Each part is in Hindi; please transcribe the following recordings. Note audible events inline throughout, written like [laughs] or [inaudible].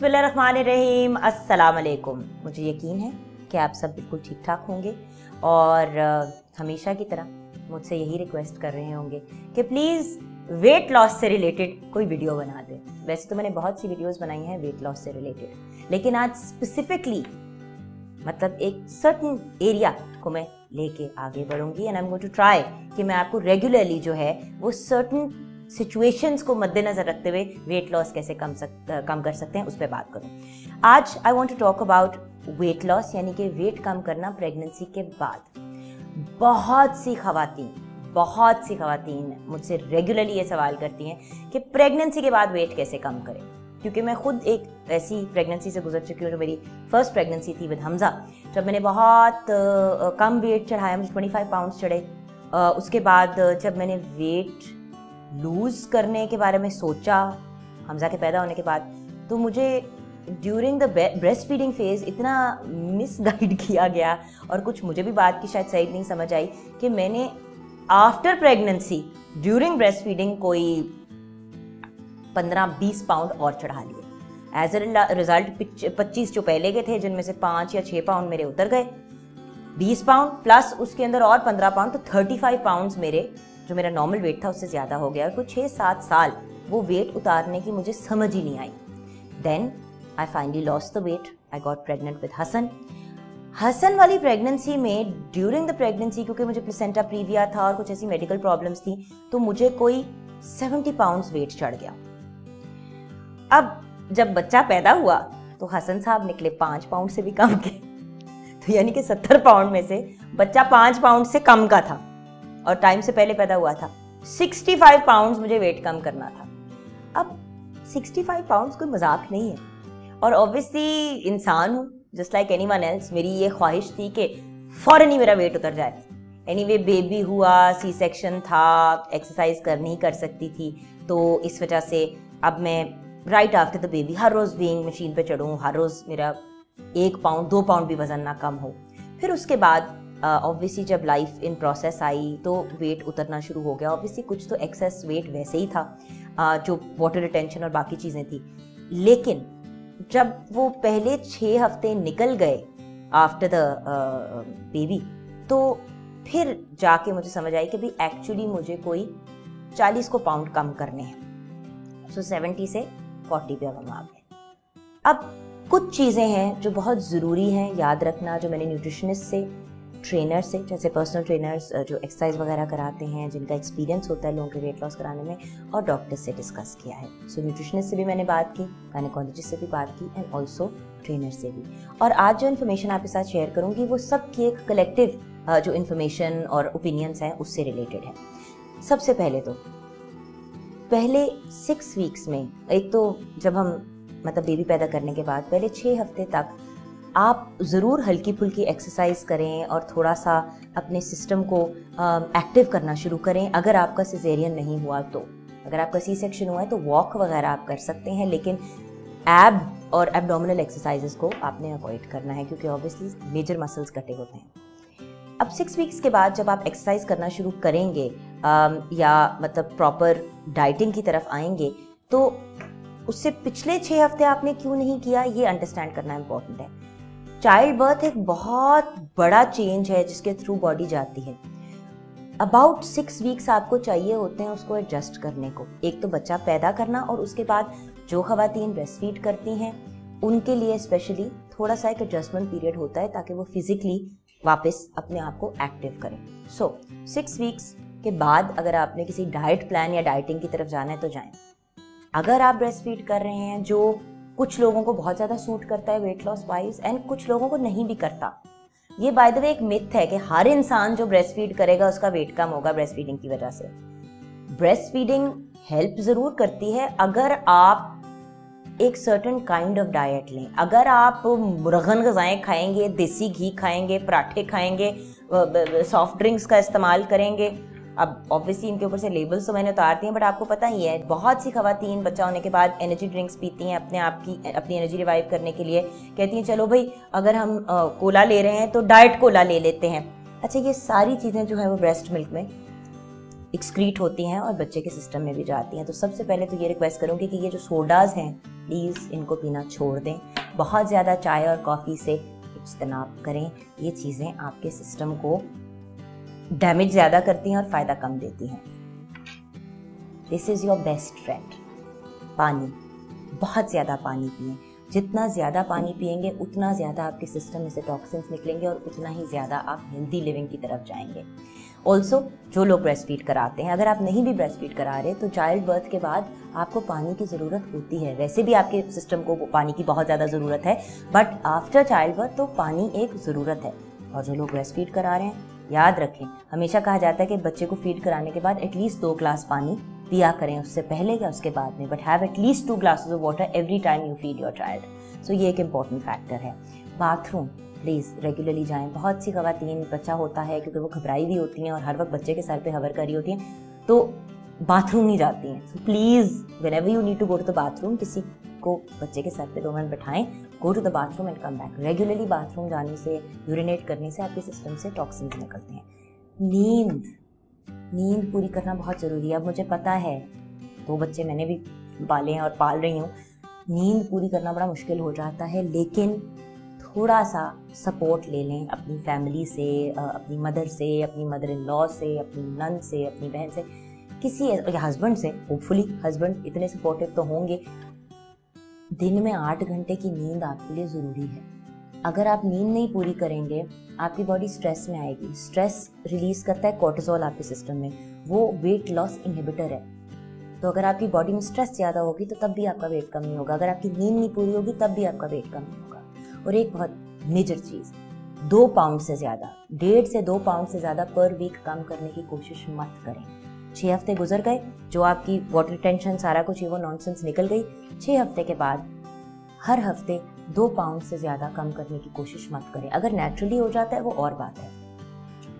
अस्सलाम वालेकुम मुझे यकीन है कि आप सब बिल्कुल ठीक ठाक होंगे और हमेशा की तरह मुझसे यही रिक्वेस्ट कर रहे होंगे कि प्लीज़ वेट लॉस से रिलेटेड कोई वीडियो बना दें। वैसे तो मैंने बहुत सी वीडियोस बनाई हैं वेट लॉस से रिलेटेड, लेकिन आज स्पेसिफिकली मतलब एक सर्टन एरिया को मैं लेके आगे बढ़ूँगी and I am going to try कि मैं आपको रेगुलरली जो है वो सर्टन सिचुएशंस को मद्देनजर रखते हुए वेट लॉस कैसे कम सक कम कर सकते हैं, उस पर बात करूँ। आज I want to talk about weight loss यानी कि वेट कम करना प्रेगनेंसी के बाद। बहुत सी खातन बहुत सी खातन मुझसे रेगुलरली ये सवाल करती हैं कि प्रेगनेंसी के बाद वेट कैसे कम करें। क्योंकि मैं खुद एक ऐसी प्रेगनेंसी से गुजर चुकी हूँ, जो मेरी फ़र्स्ट प्रेगनेंसी थी विद हमज़ा। जब मैंने बहुत कम वेट चढ़ाया, मुझे ट्वेंटी फाइव पाउंड्स चढ़े उसके बाद जब मैंने वेट लूज़ करने के बारे में सोचा, हमजा के पैदा होने के बाद तो मुझे during the breast feeding phase इतना मिस गाइड [laughs] किया गया और कुछ मुझे भी बात की शायद सही नहीं समझ आई कि मैंने after pregnancy during breast feeding कोई पंद्रह बीस पाउंड और चढ़ा लिए। एज ए रिज़ल्ट पच्चीस जो पहले के थे, जिनमें से पाँच या छः पाउंड मेरे उतर गए। बीस पाउंड प्लस उसके अंदर और पंद्रह पाउंड तो थर्टी फाइव पाउंड मेरे जो मेरा नॉर्मल वेट था उससे ज़्यादा हो गया और कुछ छः सात साल वो वेट उतारने की मुझे समझ ही नहीं आई। Then I finally loss the weight I got pregnant with Hasan Hasan वाली प्रेगनेंसी में ड्यूरिंग द प्रेगनेंसी क्योंकि मुझे प्लेसेंटा प्रीविया था और कुछ ऐसी मेडिकल प्रॉब्लम्स थी तो मुझे कोई 70 पाउंड्स वेट चढ़ गया। अब जब बच्चा पैदा हुआ तो हसन साहब निकले पाँच पाउंड से भी कम के। तो यानी कि सत्तर पाउंड में से बच्चा पाँच पाउंड से कम का था। और टाइम से पहले पैदा हुआ था। 65 पाउंड्स मुझे वेट कम करना था। अब 65 पाउंड्स कोई मज़ाक नहीं है। और ऑब्वियसली इंसान हूँ just like anyone else मेरी ये ख्वाहिश थी कि फ़ौरन ही मेरा वेट उतर जाए। एनी वे बेबी हुआ सी सेक्शन था एक्सरसाइज कर नहीं कर सकती थी। तो इस वजह से अब मैं राइट आफ्टर द बेबी हर रोज़ बीइंग मशीन पे चढ़ूँ, हर रोज़ मेरा एक पाउंड दो पाउंड भी वज़न ना कम हो। फिर उसके बाद ऑब्वियसली uh, जब लाइफ इन प्रोसेस आई तो वेट उतरना शुरू हो गया। ऑब्वियसली कुछ तो एक्सेस वेट वैसे ही था uh, जो वाटर रिटेंशन और बाकी चीज़ें थी। लेकिन जब वो पहले छः हफ़्ते निकल गए आफ्टर द बेबी तो फिर जाके मुझे समझ आई कि भाई एक्चुअली मुझे कोई चालीस को पाउंड कम करने हैं। सो सेवेंटी से फोर्टी पे अब हम आ गए। अब कुछ चीज़ें हैं जो बहुत ज़रूरी हैं याद रखना जो मैंने न्यूट्रिशनिस्ट से ट्रेनर से जैसे पर्सनल ट्रेनर्स जो एक्सरसाइज वगैरह कराते हैं जिनका एक्सपीरियंस होता है लोगों के वेट लॉस कराने में और डॉक्टर से डिस्कस किया है। सो so, न्यूट्रिशनिस्ट से भी मैंने बात की गायनकोलॉजिस्ट से भी बात की एंड ऑल्सो ट्रेनर से भी। और आज जो इन्फॉर्मेशन आपके साथ शेयर करूँगी वो सबकी एक कलेक्टिव जो इन्फॉर्मेशन और ओपिनियंस हैं उससे रिलेटेड है। सबसे पहले तो पहले सिक्स वीक्स में एक तो जब हम मतलब बेबी पैदा करने के बाद पहले छः हफ़्ते तक आप ज़रूर हल्की फुल्की एक्सरसाइज करें और थोड़ा सा अपने सिस्टम को एक्टिव करना शुरू करें। अगर आपका सिजेरियन नहीं हुआ तो। अगर आपका सी सेक्शन हुआ है तो वॉक वगैरह आप कर सकते हैं, लेकिन एब और एबडोमिनल एक्सरसाइजेस को आपने अवॉइड करना है, क्योंकि ऑब्वियसली मेजर मसल्स कटे होते हैं। अब सिक्स वीक्स के बाद जब आप एक्सरसाइज करना शुरू करेंगे या मतलब प्रॉपर डाइटिंग की तरफ़ आएँगे तो उससे पिछले छः हफ़्ते आपने क्यों नहीं किया? ये अंडरस्टैंड करना इम्पोर्टेंट है। चाइल्ड बर्थ एक बहुत बड़ा चेंज है जिसके थ्रू बॉडी जाती है। अबाउट सिक्स वीक्स आपको चाहिए होते हैं उसको एडजस्ट करने को। एक तो बच्चा पैदा करना और उसके बाद जो खातन ब्रेस्ट फ़ीड करती हैं, उनके लिए स्पेशली थोड़ा सा एक एडजस्टमेंट पीरियड होता है ताकि वो फिजिकली वापस अपने आप को एक्टिव करें। सो सिक्स वीक्स के बाद अगर आपने किसी डाइट प्लान या डाइटिंग की तरफ़ जाना है तो जाएँ। अगर आप ब्रेस्ट फ़ीड कर रहे हैं, जो कुछ लोगों को बहुत ज़्यादा सूट करता है वेट लॉस वाइज एंड कुछ लोगों को नहीं भी करता। ये बाय द वे एक मिथ है कि हर इंसान जो ब्रेस्ट फ़ीड करेगा, उसका वेट कम होगा ब्रेस्ट फीडिंग की वजह से। ब्रेस्ट फीडिंग हेल्प ज़रूर करती है अगर आप एक सर्टन काइंड ऑफ़ डाइट लें। अगर आप मुरगन गज़ाएँ खाएँगे, देसी घी खाएँगे, पराठे खाएँगे सॉफ्ट ड्रिंक्स का इस्तेमाल करेंगे अब ऑब्वियसली इनके ऊपर से लेबल्स तो मैंने उतारती हैं बट आपको पता ही है बहुत सी खातन बच्चा होने के बाद एनर्जी ड्रिंक्स पीती हैं अपने आप की अपनी एनर्जी रिवाइव करने के लिए। कहती हैं चलो भाई अगर हम आ, कोला ले रहे हैं तो डाइट कोला ले लेते हैं। अच्छा ये सारी चीज़ें जो है वो ब्रेस्ट मिल्क में एक्सक्रीट होती हैं और बच्चे के सिस्टम में भी जाती हैं। तो सबसे पहले तो ये रिक्वेस्ट करूँगी कि ये जो सोडाज हैं प्लीज़ इनको पीना छोड़ दें। बहुत ज़्यादा चाय और कॉफ़ी से इज्तनाब करें। ये चीज़ें आपके सिस्टम को डैमेज ज़्यादा करती हैं और फ़ायदा कम देती हैं। This is your best friend pani. बहुत ज़्यादा पानी पिए। जितना ज़्यादा पानी पिएँगे, उतना ज़्यादा आपके सिस्टम में से टॉक्सिन्स निकलेंगे और उतना ही ज़्यादा आप हेल्दी लिविंग की तरफ़ जाएँगे। ऑल्सो जो लोग ब्रेस्ट फ़ीड कराते हैं, अगर आप नहीं भी ब्रेस्ट फ़ीड करा रहे तो चाइल्ड बर्थ के बाद आपको पानी की ज़रूरत होती है। वैसे भी आपके सिस्टम को पानी की बहुत ज़्यादा ज़रूरत है बट आफ्टर चाइल्ड बर्थ तो पानी एक ज़रूरत है। और जो लोग ब्रेस्ट फ़ीड करा रहे हैं याद रखें, हमेशा कहा जाता है कि बच्चे को फ़ीड कराने के बाद एटलीस्ट दो ग्लास पानी पिया करें, उससे पहले या उसके बाद में but have at least two glasses of water every time you feed your child so ये एक इंपॉर्टेंट फैक्टर है. बाथरूम प्लीज़ रेगुलरली जाएँ. बहुत सी खातन बच्चा होता है क्योंकि वो घबराई भी होती हैं और हर वक्त बच्चे के सर पे हवर करी होती हैं तो बाथरूम नहीं जाती हैं. So please whenever you need to go to the bathroom किसी को बच्चे के सर पे दो minute बैठाएँ go to the bathroom and come back regularly bathroom जाने से यूरिनेट करने से आपके सिस्टम से टॉक्सिन्स निकलते हैं। नींद नींद पूरी करना बहुत ज़रूरी है। अब मुझे पता है, दो बच्चे मैंने भी पाले हैं और पाल रही हूँ। नींद पूरी करना बड़ा मुश्किल हो जाता है, लेकिन थोड़ा सा सपोर्ट ले लें अपनी फैमिली से अपनी मदर से, अपनी मदर इन लॉ से, अपनी नन से, अपनी बहन से, किसी हस्बैंड से होपफुली हस्बैंड इतने सपोर्टिव तो होंगे। दिन में आठ घंटे की नींद आपके लिए ज़रूरी है। अगर आप नींद नहीं पूरी करेंगे, आपकी बॉडी स्ट्रेस में आएगी। स्ट्रेस रिलीज़ करता है कोर्टिजोल आपके सिस्टम में। वो वेट लॉस इनहिबिटर है। तो अगर आपकी बॉडी में स्ट्रेस ज़्यादा होगी तो तब भी आपका वेट कम नहीं होगा। अगर आपकी नींद नहीं पूरी होगी, तब भी आपका वेट कम नहीं होगा। और एक बहुत मेजर चीज़, दो पाउंड से ज़्यादा, डेढ़ से दो पाउंड से ज़्यादा पर वीक कम करने की कोशिश मत करें। छः हफ़्ते गुजर गए, जो आपकी वाटर टेंशन सारा कुछ वो नॉनसेंस निकल गई। छः हफ़्ते के बाद हर हफ़्ते दो पाउंड से ज़्यादा कम करने की कोशिश मत करें। अगर नेचुरली हो जाता है, वो और बात है।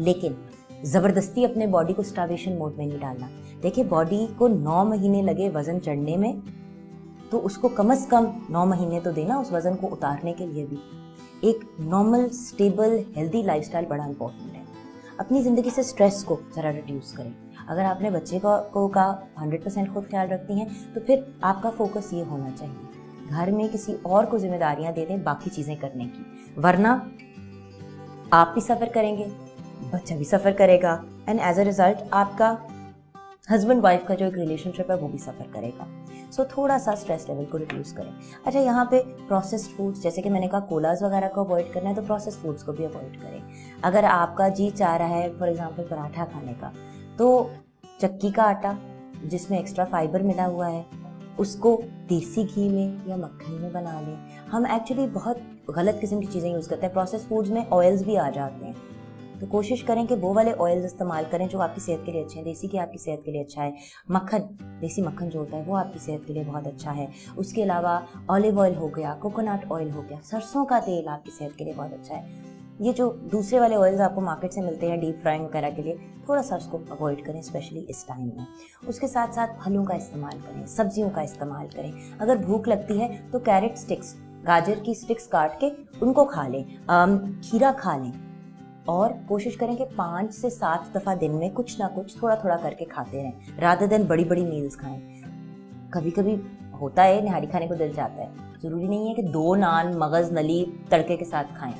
लेकिन ज़बरदस्ती अपने बॉडी को स्टावेशन मोड में नहीं डालना। देखिए बॉडी को नौ महीने लगे वज़न चढ़ने में तो उसको कम अज़ कम नौ महीने तो देना उस वज़न को उतारने के लिए भी। एक नॉर्मल स्टेबल हेल्दी लाइफस्टाइल बड़ा इंपॉर्टेंट है। अपनी ज़िंदगी से स्ट्रेस को ज़रा रिड्यूस करें। अगर आपने बच्चे को, को का हंड्रेड परसेंट खुद ख्याल रखती हैं तो फिर आपका फोकस ये होना चाहिए। घर में किसी और को जिम्मेदारियाँ दे दें बाकी चीज़ें करने की। वरना आप भी सफ़र करेंगे बच्चा भी सफ़र करेगा एंड एज अ रिज़ल्ट आपका हस्बैंड वाइफ का जो एक रिलेशनशिप है वो भी सफ़र करेगा। सो so, थोड़ा सा स्ट्रेस लेवल को रिड्यूस करें। अच्छा यहाँ पे प्रोसेस्ड फूड्स जैसे कि मैंने कहा कोलाज वगैरह को अवॉइड करना है तो प्रोसेस्ड फूड्स को भी अवॉइड करें। अगर आपका जी चाह रहा है फॉर एग्जांपल पराठा खाने का तो चक्की का आटा, जिसमें एक्स्ट्रा फाइबर मिला हुआ है, उसको देसी घी में या मक्खन में बना लें। हम एक्चुअली बहुत गलत किस्म की चीज़ें यूज़ करते हैं। प्रोसेस फूड्स में ऑयल्स भी आ जाते हैं। तो कोशिश करें कि वो वाले ऑयल्स इस्तेमाल करें जो आपकी सेहत के लिए अच्छे हैं। देसी घी आपकी सेहत के लिए अच्छा है। मक्खन, देसी मक्खन जो होता है वो आपकी सेहत के लिए बहुत अच्छा है। उसके अलावा ऑलिव ऑयल हो गया कोकोनट ऑयल हो गया, सरसों का तेल आपकी सेहत के लिए बहुत अच्छा है। ये जो दूसरे वाले ऑयल्स आपको मार्केट से मिलते हैं डीप फ्राइंग वगैरह के लिए, थोड़ा सा उसको अवॉइड करें स्पेशली इस टाइम में। उसके साथ साथ फलों का इस्तेमाल करें, सब्जियों का इस्तेमाल करें। अगर भूख लगती है तो कैरेट स्टिक्स गाजर की स्टिक्स काट के उनको खा लें खीरा खा लें। और कोशिश करें कि पाँच से सात दफ़ा दिन में कुछ ना कुछ थोड़ा थोड़ा करके खाते रहें राधे दिन बड़ी बड़ी मील्स खाएँ। कभी कभी होता है, निहारी खाने को दिल जाता है। ज़रूरी नहीं है कि दो नान, मगज़, नली तड़के के साथ खाएँ।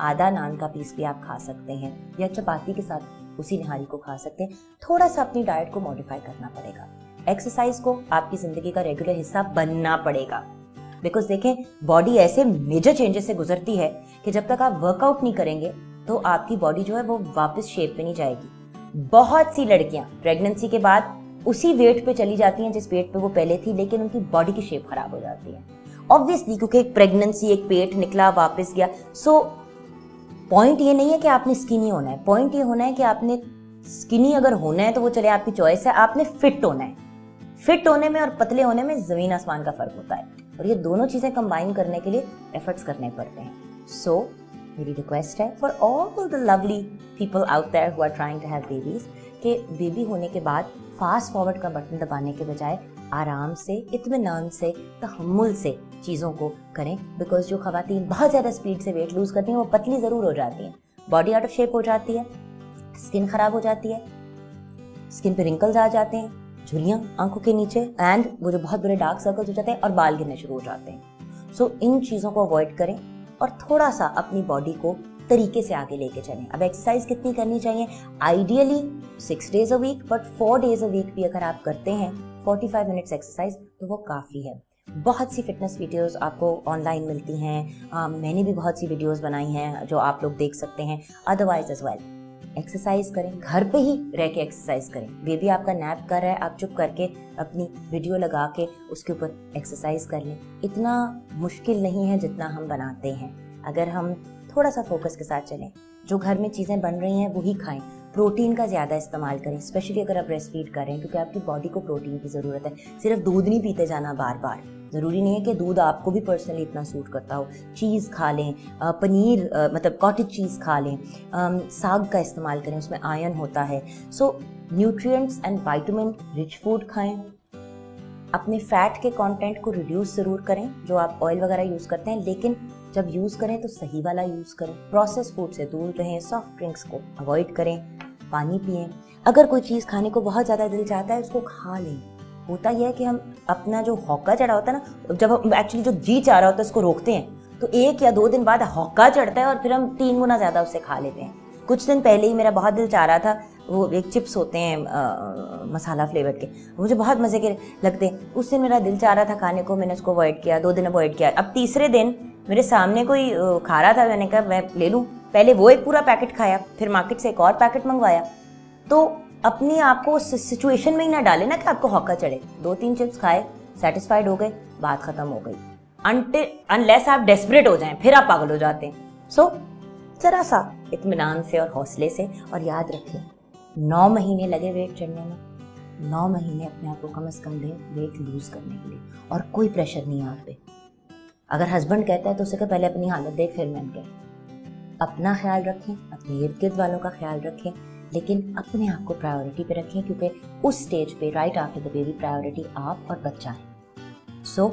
आधा नान का पीस भी आप खा सकते हैं या चपाती के साथ उसी निहारी को खा सकते हैं। थोड़ा सा अपनी डाइट को मॉडिफाई करना पड़ेगा। एक्सरसाइज को आपकी ज़िंदगी का रेगुलर हिस्सा बनना पड़ेगा। बिकॉज़ देखें बॉडी ऐसे मेजर चेंजेस से गुजरती है कि जब तक आप वर्कआउट नहीं करेंगे तो आपकी बॉडी जो है वो वापस शेप पे नहीं जाएगी। बहुत सी लड़कियाँ प्रेगनेंसी के बाद उसी वेट पे चली जाती हैं जिस वेट पे वो पहले थी लेकिन उनकी बॉडी की शेप खराब हो जाती है। ऑब्वियसली क्योंकि एक प्रेगनेंसी एक पेट निकला वापस गया सो so, पॉइंट ये नहीं है कि आपने स्किनी होना है। पॉइंट ये होना है कि आपने स्किनी अगर होना है तो वो चले आपकी चॉइस है। आपने फिट होना है। फिट होने में और पतले होने में ज़मीन आसमान का फ़र्क होता है। और ये दोनों चीज़ें कंबाइन करने के लिए एफर्ट्स करने पड़ते हैं। सो so, मेरी रिक्वेस्ट है for all the lovely people out there who are trying to have babies कि बेबी होने के बाद फास्ट फॉरवर्ड का बटन दबाने के बजाय आराम से इतमान से तहमुल से चीज़ों को करें बिकॉज़ जो खातन बहुत ज़्यादा स्पीड से वेट लूज़ करती हैं वो पतली ज़रूर हो जाती हैं। बॉडी आउट ऑफ़ शेप हो जाती है स्किन ख़राब हो जाती है स्किन पे रिंकल्स आ जाते हैं झुरियाँ आँखों के नीचे एंड वो जो बहुत बड़े डार्क सर्कल्स हो जाते हैं और बाल गिरने शुरू हो जाते हैं। सो so, इन चीज़ों को अवॉइड करें और थोड़ा सा अपनी बॉडी को तरीके से आगे लेके चलें। अब एक्सरसाइज कितनी करनी चाहिए? Ideally six days a week but four days a week भी अगर आप करते हैं 45 मिनट्स एक्सरसाइज तो वो काफ़ी है। बहुत सी फिटनेस वीडियोस आपको ऑनलाइन मिलती हैं। आ, मैंने भी बहुत सी वीडियोस बनाई हैं जो आप लोग देख सकते हैं। अदरवाइज़ एज वेल एक्सरसाइज करें। घर पे ही रह के एक्सरसाइज करें। बेबी आपका नैप कर रहा है आप चुप करके अपनी वीडियो लगा के उसके ऊपर एक्सरसाइज कर लें। इतना मुश्किल नहीं है जितना हम बनाते हैं। अगर हम थोड़ा सा फोकस के साथ चलें। जो घर में चीज़ें बन रही हैं, वही खाएँ। प्रोटीन का ज़्यादा इस्तेमाल करें स्पेशली अगर आप ब्रेस्ट फ़ीड करें क्योंकि आपकी बॉडी को प्रोटीन की ज़रूरत है। सिर्फ़ दूध नहीं पीते जाना बार बार ज़रूरी नहीं है कि दूध आपको भी पर्सनली इतना सूट करता हो। चीज़ खा लें पनीर मतलब कॉटेज चीज़ खा लें। साग का इस्तेमाल करें, उसमें आयन होता है। So nutrients and vitamin rich food खाएँ। अपने फैट के कंटेंट को रिड्यूस ज़रूर करें, जो आप ऑयल वगैरह यूज़ करते हैं, लेकिन जब यूज़ करें तो सही वाला यूज़ करें। प्रोसेस फ़ूड से दूर रहें सॉफ्ट ड्रिंक्स को अवॉइड करें, पानी पिए। अगर कोई चीज़ खाने को बहुत ज़्यादा दिल चाहता है, उसको खा लें। होता यह है कि हम अपना जो हौका चढ़ा होता है ना, जब हम एक्चुअली जो जी चाह रहा होता है, उसको रोकते हैं तो एक या दो दिन बाद हौका चढ़ता है और फिर हम तीन गुना ज़्यादा उसे खा लेते हैं। कुछ दिन पहले ही मेरा बहुत दिल चाह रहा था वो एक चिप्स होते हैं आ, मसाला फ्लेवर के मुझे बहुत मज़े के लगते हैं। उस दिन मेरा दिल चाह रहा था खाने को मैंने उसको अवॉइड किया दो दिन अवॉइड किया। अब तीसरे दिन मेरे सामने कोई खा रहा था मैंने कहा मैं ले लूँ। पहले वो एक पूरा पैकेट खाया फिर मार्केट से एक और पैकेट मंगवाया। तो अपने आप को उस सिचुएशन में ही ना डाले ना कि आपको हौका चढ़े। दो तीन चिप्स खाए सेटिस्फाइड हो गए बात खत्म हो गई। अनलेस आप डेस्परेट हो जाएँ फिर आप पागल हो जाते हैं। सो so, जरा सा इतमान से और हौसले से और याद रखें नौ महीने लगे वेट चढ़ने में। नौ महीने अपने आप को कम अज कम दें वेट लूज करने के लिए और कोई प्रेशर नहीं है आप पे। अगर हस्बैंड कहता है तो उसे कह, पहले अपनी हालत देख फिर मैन कह अपना ख्याल रखें, अपने इर्द गिर्द वालों का ख्याल रखें, लेकिन अपने आप को प्रायोरिटी पे रखें, क्योंकि उस स्टेज पे right after the baby priority आप और बच्चा है। So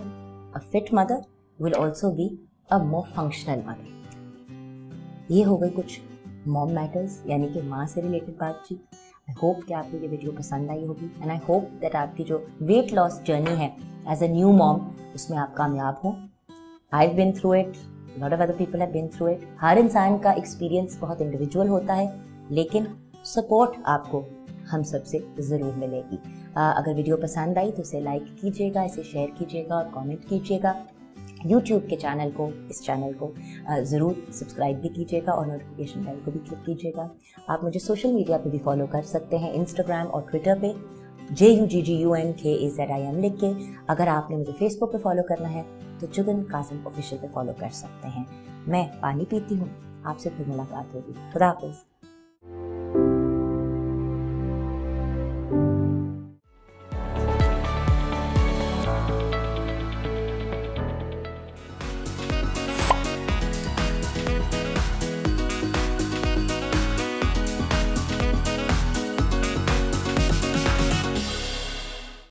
a fit mother will also be a more functional mother ये हो गई कुछ मॉम मैटर्स यानी कि माँ से रिलेटेड बातचीत। आई होप कि आपको ये वीडियो पसंद आई होगी एंड आई होप दैट आपकी जो वेट लॉस जर्नी है एज अ न्यू मॉम उसमें आप कामयाब हो। I been through it lot of other people have been through it हर इंसान का एक्सपीरियंस बहुत इंडिविजुअल होता है, लेकिन सपोर्ट आपको हम सबसे ज़रूर मिलेगी। अगर वीडियो पसंद आई तो इसे लाइक कीजिएगा, इसे शेयर कीजिएगा और कमेंट कीजिएगा। यूट्यूब के चैनल को, इस चैनल को ज़रूर सब्सक्राइब भी कीजिएगा और नोटिफिकेशन बेल को भी क्लिक कीजिएगा। आप मुझे सोशल मीडिया पे भी फॉलो कर सकते हैं इंस्टाग्राम और ट्विटर पे J U G G U N K A Z I am लिख के। अगर आपने मुझे फेसबुक पे फॉलो करना है तो जुगन कासिम ऑफिशियल पे फॉलो कर सकते हैं। मैं पानी पीती हूँ, आपसे फिर मुलाकात होगी। खुदा हाफिज़।